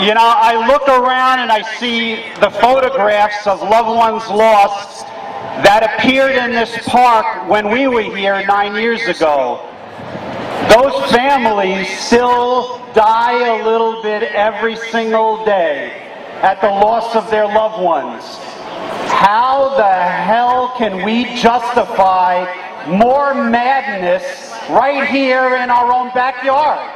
You know, I look around and I see the photographs of loved ones lost that appeared in this park when we were here nine years ago. Those families still die a little bit every single day at the loss of their loved ones. How the hell can we justify more madness right here in our own backyard?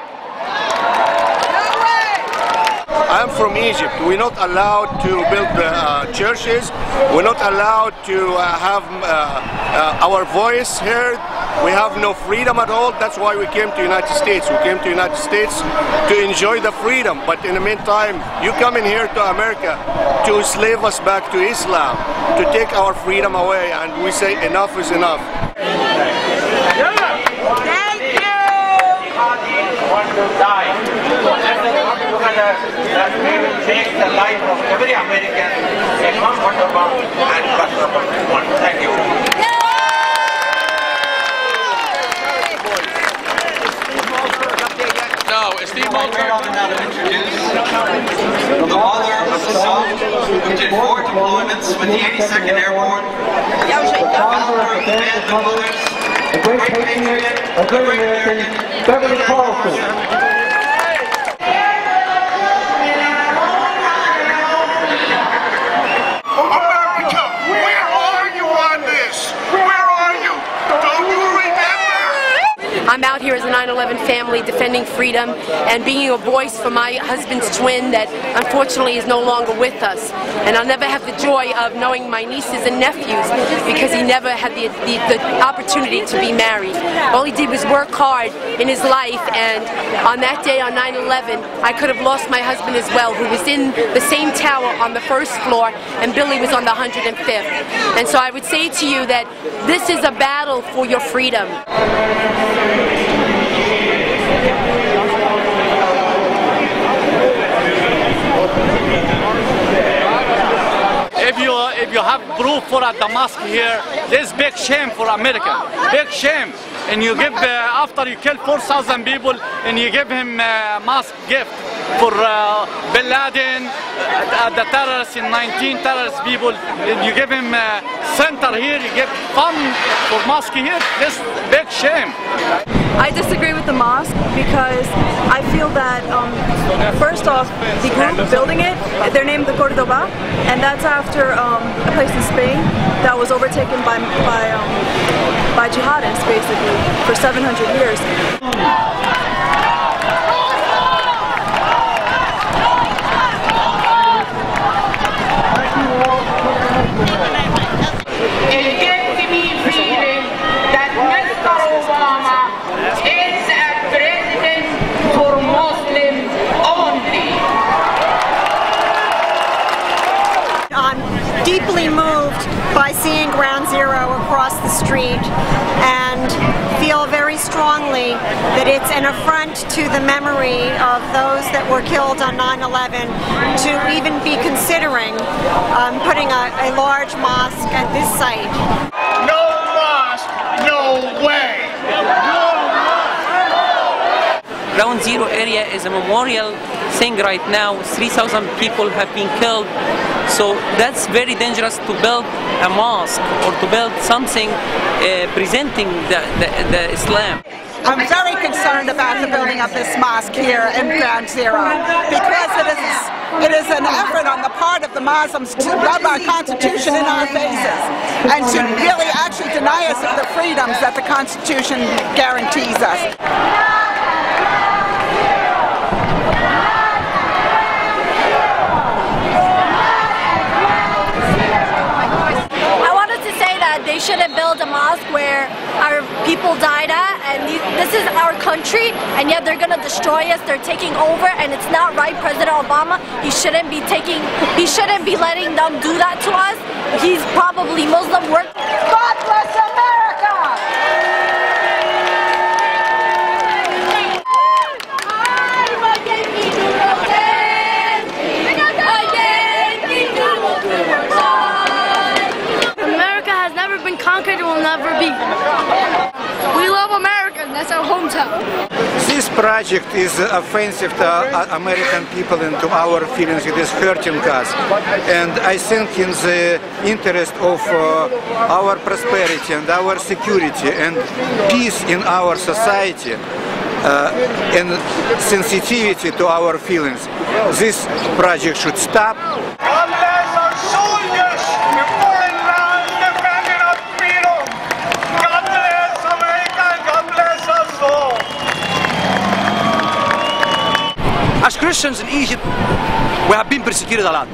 I'm from Egypt. We're not allowed to build uh, churches. We're not allowed to uh, have uh, uh, our voice heard. We have no freedom at all. That's why we came to United States. We came to United States to enjoy the freedom. But in the meantime, you come in here to America to enslave us back to Islam, to take our freedom away, and we say enough is enough. that we will make the life of every American a comfortable and comfortable one. Thank you. No, Steve Moultrie. the mother of the son who did four deployments with the 82nd Airborne, the founder of the Band of Mothers, a great patriot, a great American, Beverly Perlson. 9-11 family defending freedom and being a voice for my husband's twin that unfortunately is no longer with us. And I'll never have the joy of knowing my nieces and nephews because he never had the, the, the opportunity to be married. All he did was work hard in his life and on that day on 9-11 I could have lost my husband as well who was in the same tower on the first floor and Billy was on the 105th. And so I would say to you that this is a battle for your freedom. If you if you have proof for the mosque here, this big shame for America. Big shame. And you give uh, after you kill 4,000 people, and you give him uh, mosque gift for uh, Bin Laden, uh, the terrorists in 19 terrorist people. And you give him uh, center here, you give fund for mosque here. This big shame. I disagree with the mosque because I feel that um, first off, the group building it, they're named the Cordoba, and that's after um, a place in Spain that was overtaken by by um, by jihadists basically for 700 years. It gives me feeling that Mr. Obama is a president for Muslims only. I'm deeply moved by seeing Ground Zero across the street and feel very strongly that it's an affront to the memory of those that were killed on 9-11 to even be considering um, putting a, a large mosque at this site. No mosque, no way. Ground Zero area is a memorial thing right now. 3,000 people have been killed. So that's very dangerous to build a mosque or to build something uh, presenting the, the, the Islam. I'm very concerned about the building of this mosque here in Ground Zero because it is it is an effort on the part of the Muslims to rub our Constitution in our faces and to really actually deny us of the freedoms that the Constitution guarantees us. I wanted to say that they shouldn't build a mosque where our people died at, and these, this is our country, and yet they're gonna destroy us. They're taking over, and it's not right. President Obama, he shouldn't be taking, he shouldn't be letting them do that to us. He's probably Muslim. Work. God bless America. America has never been conquered and will never be. We love America. This project is offensive to uh, American people and to our feelings. It is hurting us. And I think in the interest of uh, our prosperity and our security and peace in our society, uh, and sensitivity to our feelings, this project should stop. God bless our soldiers in foreign lands defending our freedom. God bless America and God bless us all. Christians in Egypt, we have been persecuted a lot.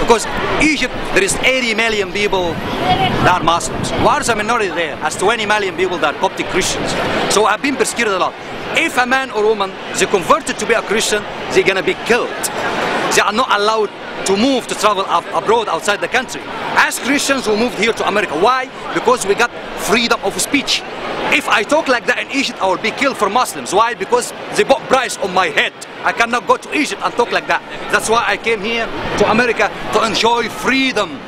Because Egypt, there is 80 million people that are Muslims. Is a minority there? As 20 million people that are Coptic Christians. So I've been persecuted a lot. If a man or woman, they converted to be a Christian, they're gonna be killed. They are not allowed to move to travel ab- abroad outside the country. As Christians, we moved here to America. Why? Because we got freedom of speech. If I talk like that in Egypt, I will be killed for Muslims. Why? Because they put price on my head. I cannot go to Egypt and talk like that. That's why I came here to America to enjoy freedom